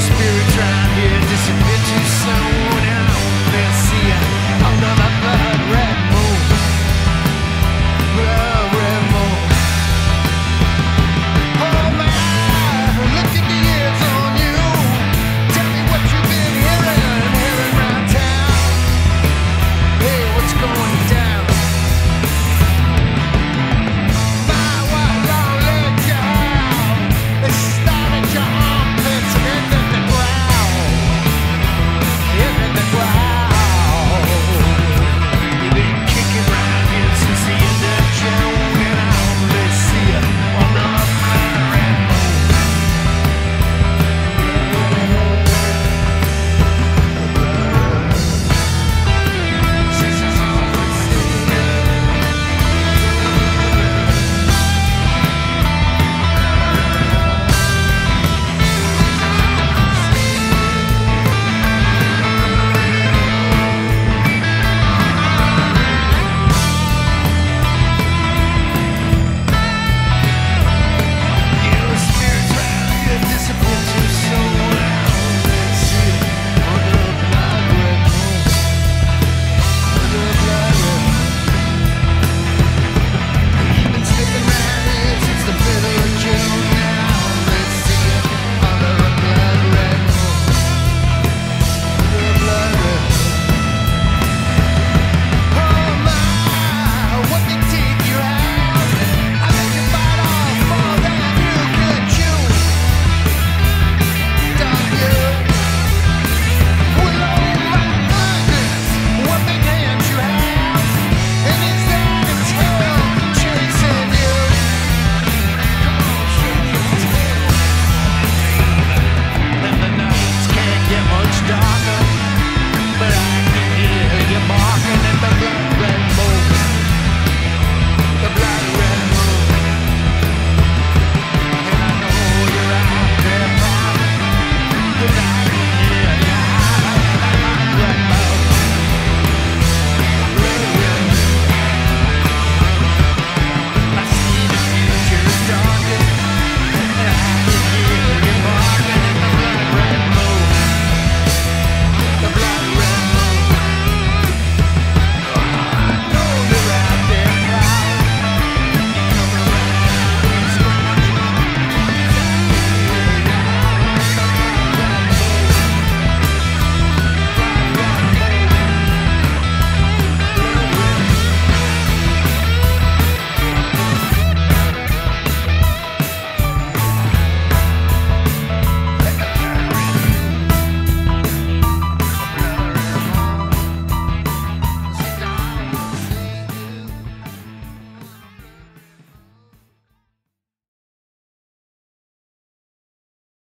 spirit trying here to submit to some